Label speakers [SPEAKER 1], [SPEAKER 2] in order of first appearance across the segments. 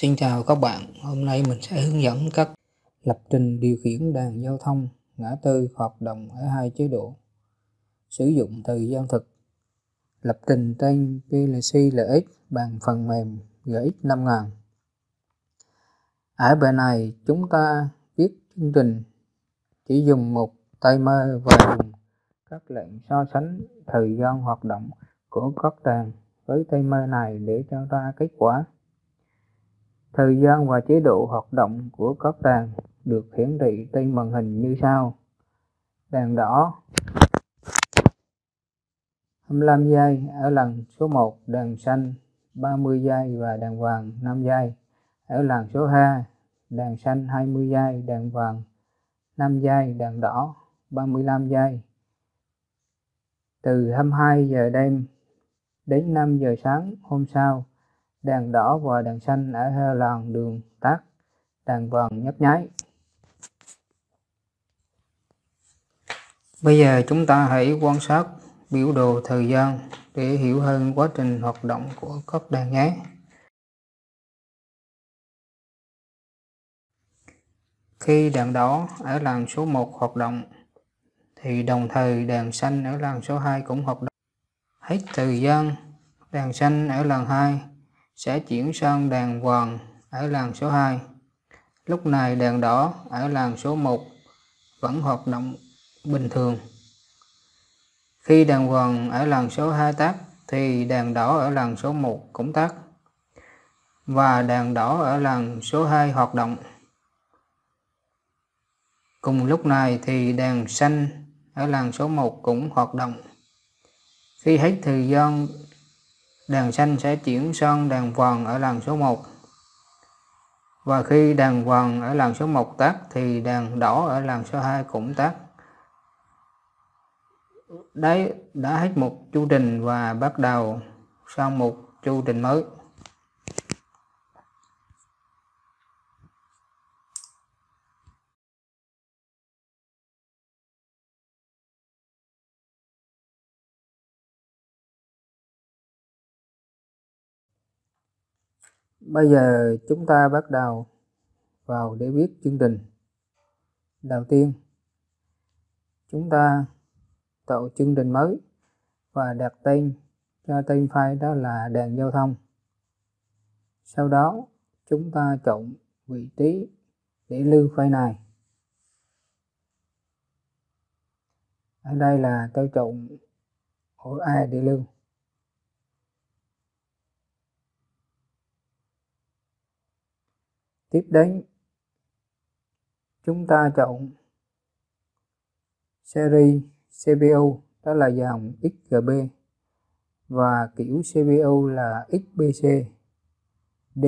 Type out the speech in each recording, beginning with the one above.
[SPEAKER 1] Xin chào các bạn, hôm nay mình sẽ hướng dẫn cách lập trình điều khiển đèn giao thông ngã tư hoạt động ở hai chế độ. Sử dụng thời gian thực. Lập trình trên PLC LX bằng phần mềm GX 5000. Ở bài này chúng ta viết chương trình chỉ dùng một timer và dùng các lệnh so sánh thời gian hoạt động của các đèn với timer này để cho ra kết quả. Thời gian và chế độ hoạt động của các đàn được hiển thị trên màn hình như sau. Đèn đỏ 25 giây ở lần số 1, đèn xanh 30 giây và đèn vàng 5 giây. Ở lần số 2, đèn xanh 20 giây, đèn vàng 5 giây, đèn đỏ 35 giây. Từ 22 giờ đêm đến 5 giờ sáng hôm sau, đèn đỏ và đèn xanh ở hai làn đường tắt, đèn vàng nhấp nháy. Bây giờ chúng ta hãy quan sát biểu đồ thời gian để hiểu hơn quá trình hoạt động của các đèn nhé. Khi đèn đỏ ở làn số 1 hoạt động thì đồng thời đèn xanh ở làn số 2 cũng hoạt động. Hết thời gian, đèn xanh ở làn 2 sẽ chuyển sang đèn vàng ở làn số 2. Lúc này đèn đỏ ở làn số 1 vẫn hoạt động bình thường. Khi đèn vàng ở làn số 2 tắt thì đèn đỏ ở làn số 1 cũng tắt và đèn đỏ ở làn số 2 hoạt động. Cùng lúc này thì đèn xanh ở làn số 1 cũng hoạt động. Khi hết thời gian, đèn xanh sẽ chuyển sang đèn vàng ở làn số 1. Và khi đèn vàng ở làn số 1 tắt thì đèn đỏ ở làn số 2 cũng tắt. Đấy, đã hết một chu trình và bắt đầu sang một chu trình mới. Bây giờ chúng ta bắt đầu vào để viết chương trình. Đầu tiên, chúng ta tạo chương trình mới và đặt tên cho tên file đó là đèn giao thông. Sau đó, chúng ta chọn vị trí để lưu file này. Ở đây là tôi chọn ổ A để lưu. Tiếp đến, chúng ta chọn series CPU đó là dòng XGB và kiểu CPU là XBC D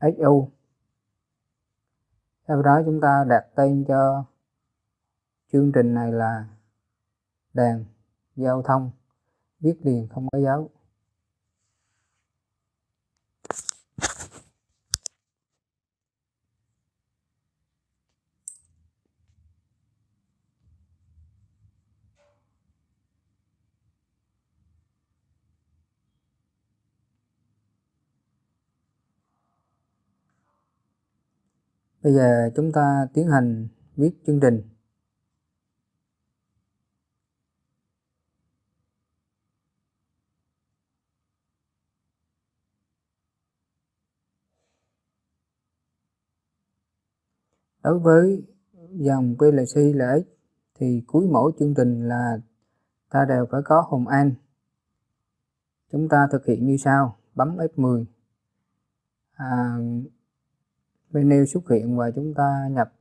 [SPEAKER 1] XU sau đó chúng ta đặt tên cho chương trình này là đèn giao thông, viết liền không có dấu. Bây giờ chúng ta tiến hành viết chương trình. Đối với dòng PLC là X thì cuối mỗi chương trình là ta đều phải có hồng an. Chúng ta thực hiện như sau, bấm F10. À, menu xuất hiện và chúng ta nhập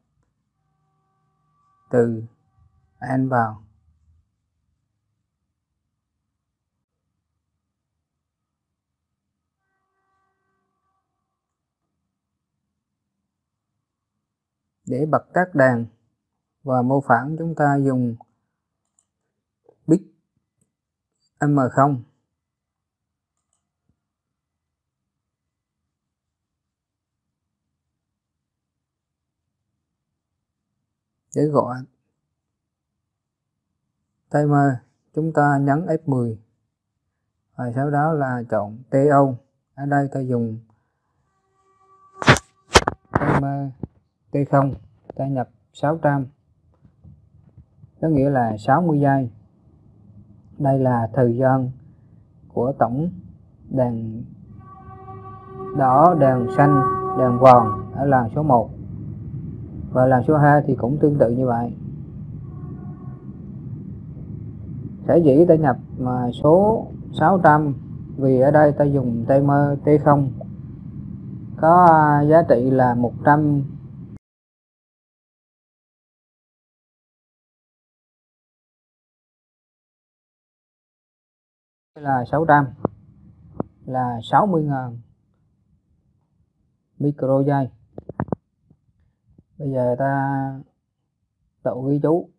[SPEAKER 1] từ an vào. Để bật các đèn và mô phỏng, chúng ta dùng bit M0 để gọi. Timer chúng ta nhấn F10 và sau đó là chọn TO ở đây ta dùng timer T0 ta nhập 600 có nghĩa là 60 giây. Đây là thời gian của tổng đèn đỏ, đèn xanh, đèn vàng. Ở làn số 1 và làm số 2 thì cũng tương tự như vậy. Sẽ dĩ ta nhập mà số 600 vì ở đây ta dùng timer T0 có à, giá trị là 100 là 600 là 60.000 micro giây bây giờ ta tự ghi chú.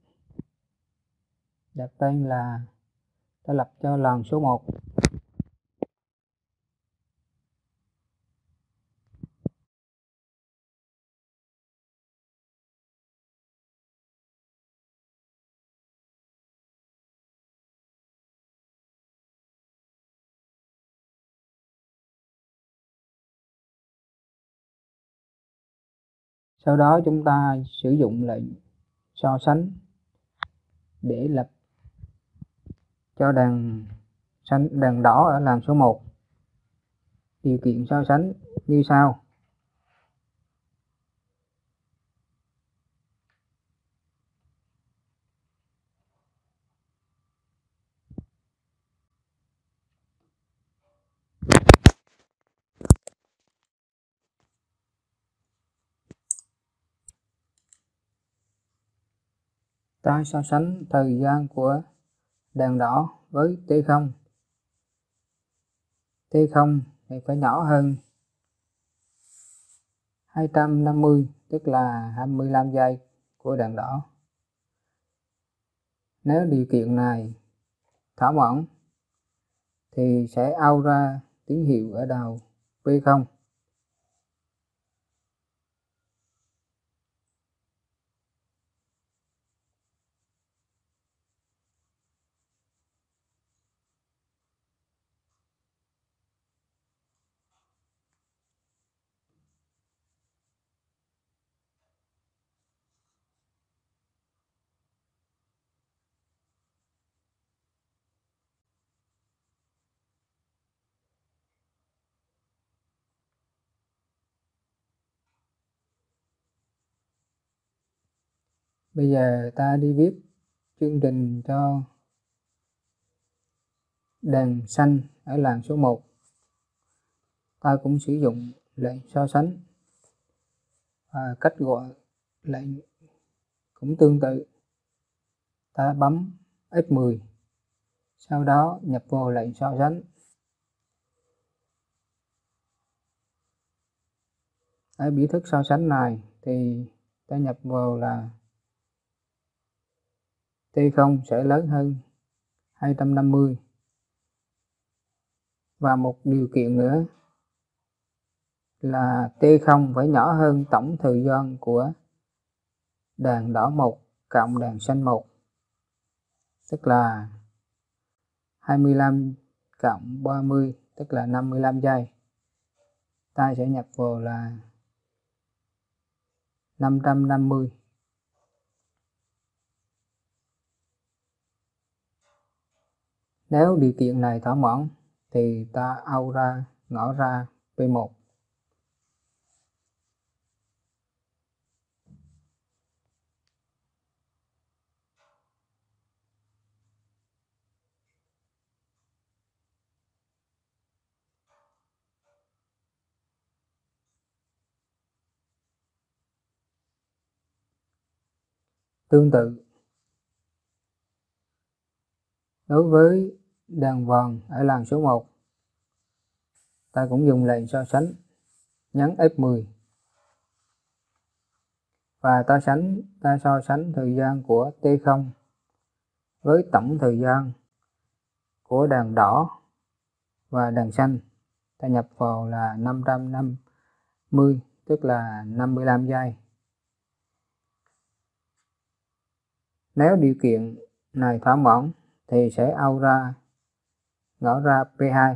[SPEAKER 1] Đặt tên là, ta lập cho lần số 1 sau đó chúng ta sử dụng lệnh so sánh để lập cho đèn xanh đèn đỏ ở làn số 1 điều kiện so sánh như sau. Ta so sánh thời gian của đèn đỏ với T0 T0 thì phải nhỏ hơn 250 tức là 25 giây của đèn đỏ. Nếu điều kiện này thỏa mãn, thì sẽ out ra tín hiệu ở đầu P0 bây giờ ta đi viết chương trình cho đèn xanh ở làn số 1 ta cũng sử dụng lệnh so sánh và cách gọi lệnh cũng tương tự. Ta bấm F10 sau đó nhập vào lệnh so sánh. Ở biểu thức so sánh này thì ta nhập vào là T0 sẽ lớn hơn 250 và một điều kiện nữa là T0 phải nhỏ hơn tổng thời gian của đèn đỏ 1 cộng đèn xanh 1 tức là 25 cộng 30 tức là 55 giây. Ta sẽ nhập vào là 550 Nếu điều kiện này thỏa mãn, thì ta ao ra, ngõ ra P1. Tương tự Đối với đàn vòn ở làn số 1, ta cũng dùng lệnh so sánh, nhấn F10 và ta sánh ta so sánh thời gian của T0 với tổng thời gian của đàn đỏ và đàn xanh. Ta nhập vào là 550 tức là 55 giây. Nếu điều kiện này thỏa mãn thì sẽ out ra ngõ ra P2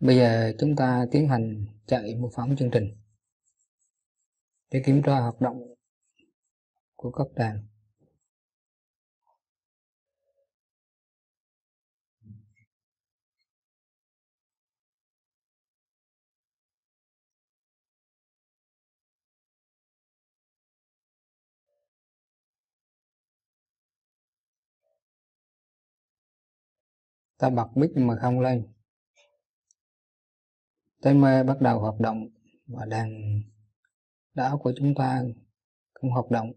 [SPEAKER 1] Bây giờ chúng ta tiến hành chạy một phỏng chương trình để kiểm tra hoạt động của các đàn. ta bật mic mà không lên timer bắt đầu hoạt động và đàn đảo của chúng ta cũng hoạt động.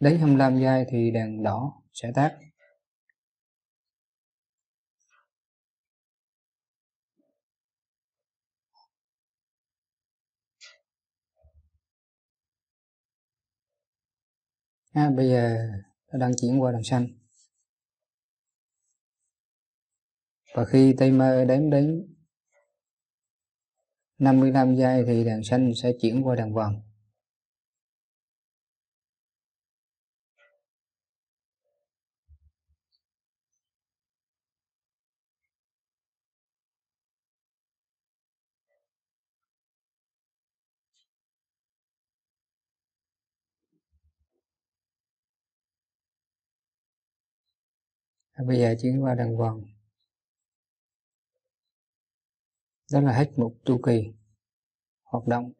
[SPEAKER 1] Đến 25 giây thì đèn đỏ sẽ tắt. À, bây giờ ta đang chuyển qua đèn xanh. Và khi timer đếm đến 55 giây thì đèn xanh sẽ chuyển qua đèn vàng bây giờ chuyển qua đèn vàng đó là hết một chu kỳ, hoạt động.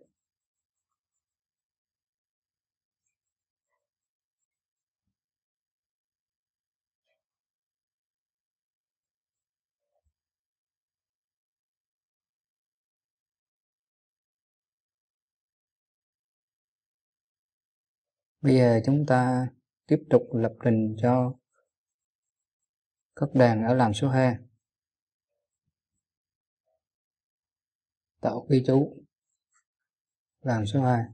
[SPEAKER 1] Bây giờ chúng ta tiếp tục lập trình cho các đàn ở làm số 2 tạo ghi chú làm số 2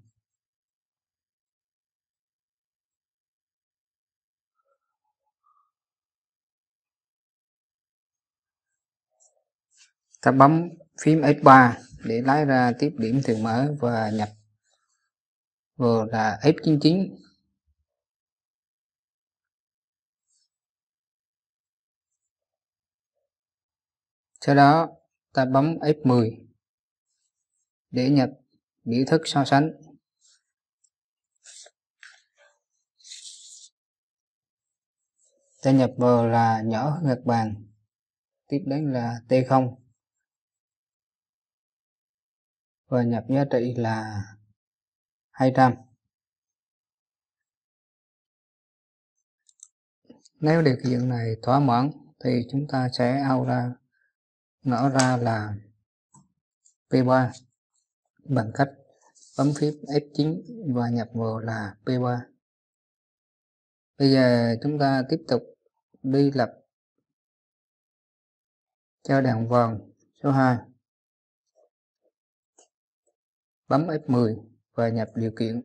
[SPEAKER 1] ta bấm phím F3 để lấy ra tiếp điểm thường mở và nhập vừa là F99 sau đó ta bấm F10 để nhập biểu thức so sánh. Ta nhập vào là nhỏ hơn Nhật bàn tiếp đến là T0 và nhập giá trị là 200 nếu điều kiện này thỏa mãn, thì chúng ta sẽ out ra, ngõ ra là P3 bằng cách bấm phím F9 và nhập vào là P3 bây giờ chúng ta tiếp tục đi lập cho đàn vòng số 2 bấm F10 và nhập điều kiện.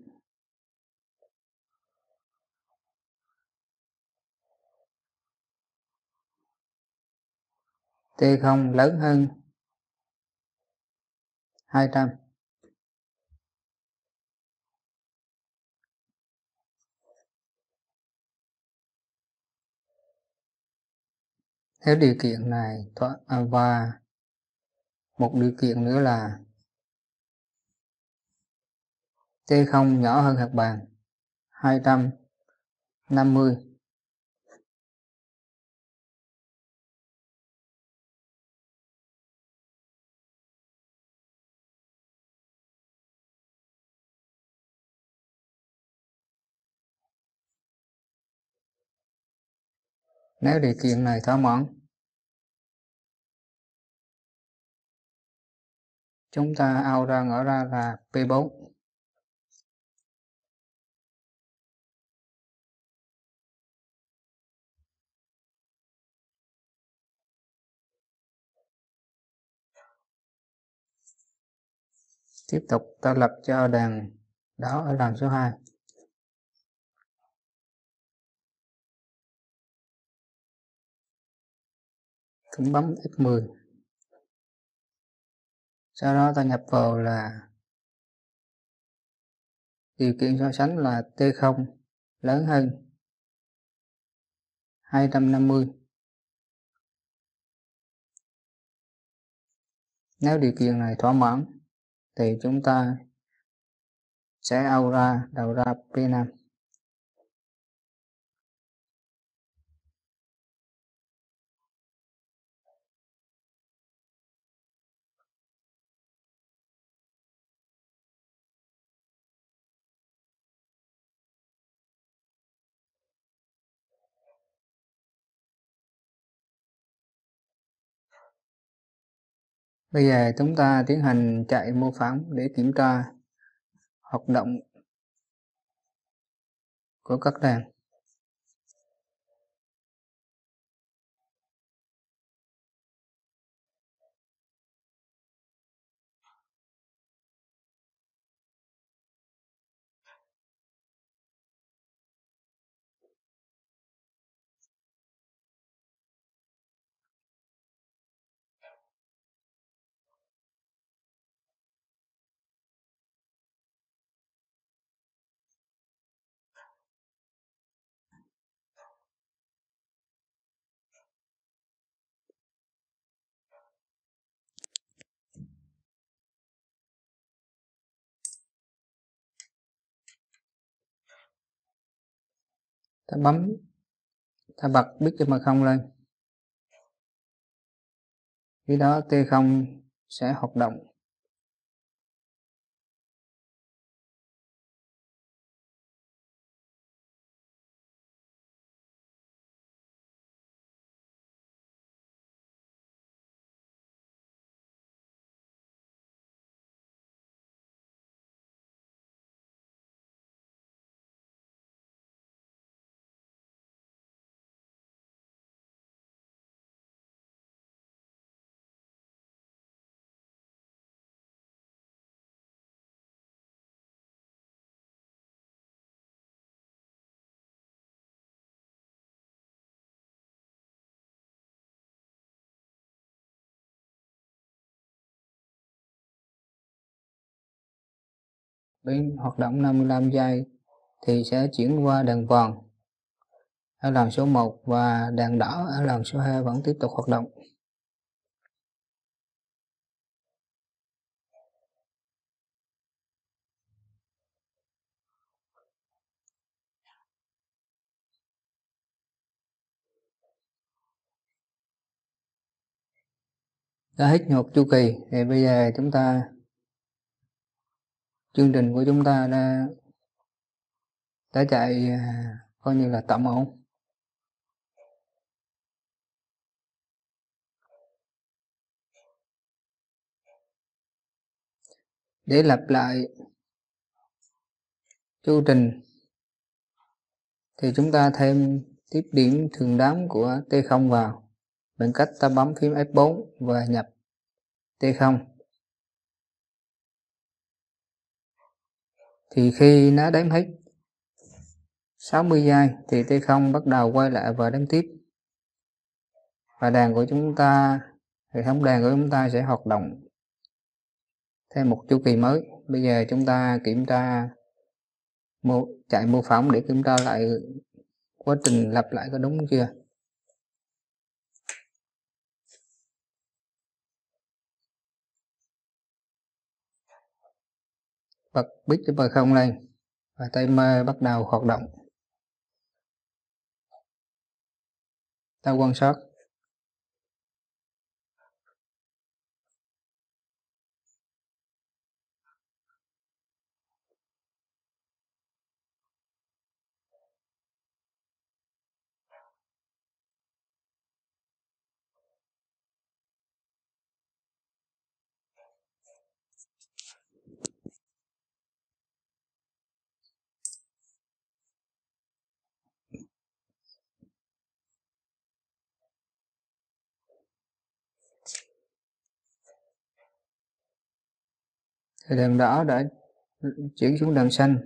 [SPEAKER 1] T0 lớn hơn 200 Nếu điều kiện này à, và một điều kiện nữa là T0 nhỏ hơn hạt bàn 250 nếu điều kiện này thỏa mãn, chúng ta out ra ngõ ra là P4 tiếp tục ta lập cho đàn, đó ở đàn số 2 chúng bấm F10 sau đó ta nhập vào là điều kiện so sánh là T0 lớn hơn 250 nếu điều kiện này thỏa mãn, thì chúng ta sẽ out ra đầu ra P5 Bây giờ chúng ta tiến hành chạy mô phỏng để kiểm tra hoạt động của các đàn. Ta bấm, ta bật bit cho mà không lên. Khi đó T0 sẽ hoạt động. Đến hoạt động 55 giây thì sẽ chuyển qua đèn vàng ở làn số 1 và đèn đỏ ở làn số 2 vẫn tiếp tục hoạt động. đã hết một chu kỳ thì bây giờ chúng ta chương trình của chúng ta đã đã chạy à, coi như là tạm ổn. Để lặp lại chu trình thì chúng ta thêm tiếp điểm thường đám của T0 vào. Bằng cách ta bấm phím F4 và nhập T0 thì khi nó đếm hết 60 giây thì T0 bắt đầu quay lại và đếm tiếp. Và đàn của chúng ta hệ thống đàn của chúng ta sẽ hoạt động thêm một chu kỳ mới. Bây giờ chúng ta kiểm tra mô, chạy mô phỏng để kiểm tra lại quá trình lặp lại có đúng chưa? Bật bit cho không lên và timer bắt đầu hoạt động. Ta quan sát. Thì đèn đỏ đã chuyển xuống đèn xanh.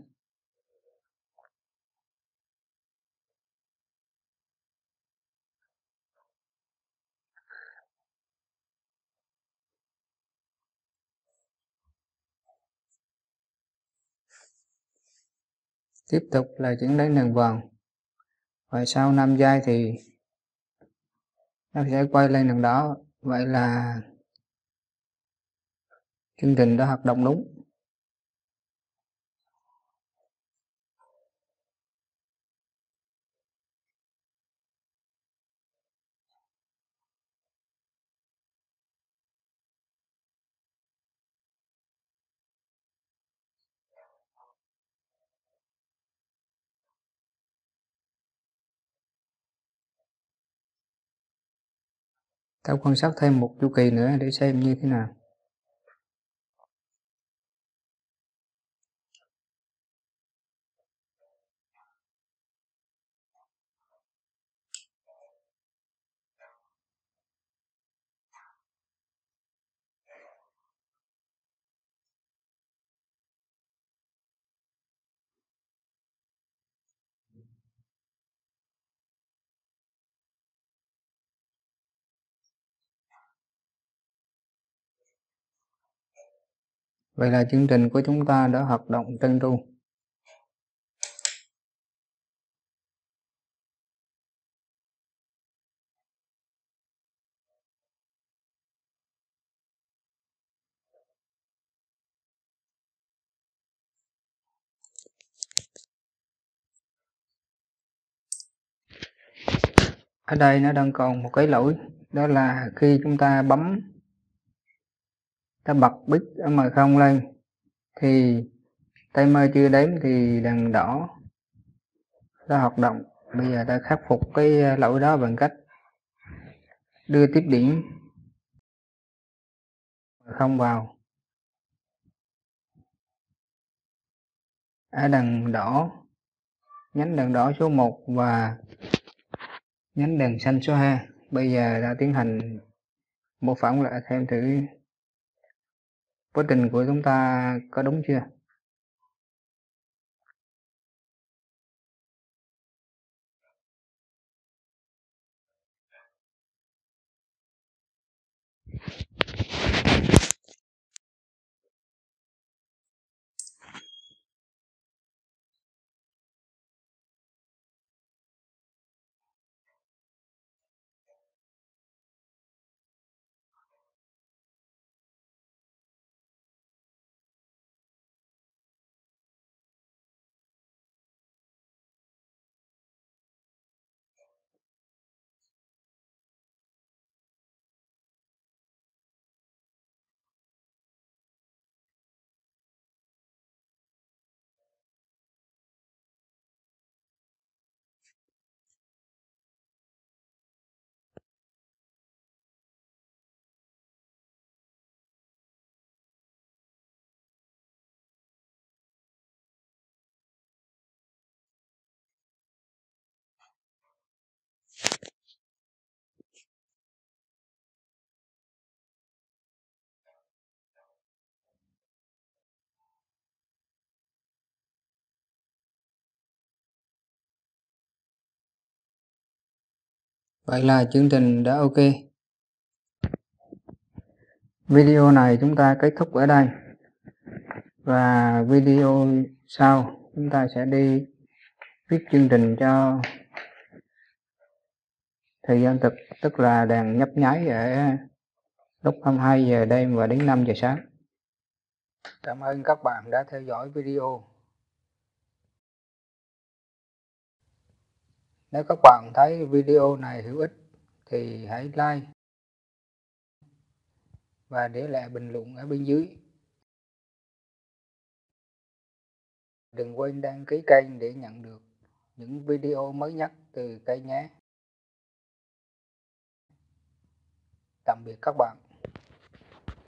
[SPEAKER 1] Tiếp tục là chuyển đến đèn vàng. Và sau 5 giây thì nó sẽ quay lên đèn đỏ. Vậy là chương trình đã hoạt động đúng. Tao quan sát thêm một chu kỳ nữa để xem như thế nào. Vậy là chương trình của chúng ta đã hoạt động trơn tru. Ở đây nó đang còn một cái lỗi, đó là khi chúng ta bấm ta bật bích ở mờ không lên, thì timer chưa đếm thì đèn đỏ ta hoạt động. Bây giờ ta khắc phục cái ờ, lỗi đó bằng cách đưa tiếp điểm không vào. Ở đèn đỏ, nhánh đèn đỏ số 1 và nhánh đèn xanh số 2 bây giờ đã tiến hành mô phỏng lại thêm thử quá trình của chúng ta có đúng chưa? Vậy là chương trình đã ok. Video này chúng ta kết thúc ở đây. Và video sau chúng ta sẽ đi viết chương trình cho thời gian thực, tức là đèn nhấp nháy ở lúc 22 giờ đêm và đến 5 giờ sáng. Cảm ơn các bạn đã theo dõi video. Nếu các bạn thấy video này hữu ích thì hãy like và để lại bình luận ở bên dưới. Đừng quên đăng ký kênh để nhận được những video mới nhất từ kênh nhé. Tạm biệt các bạn.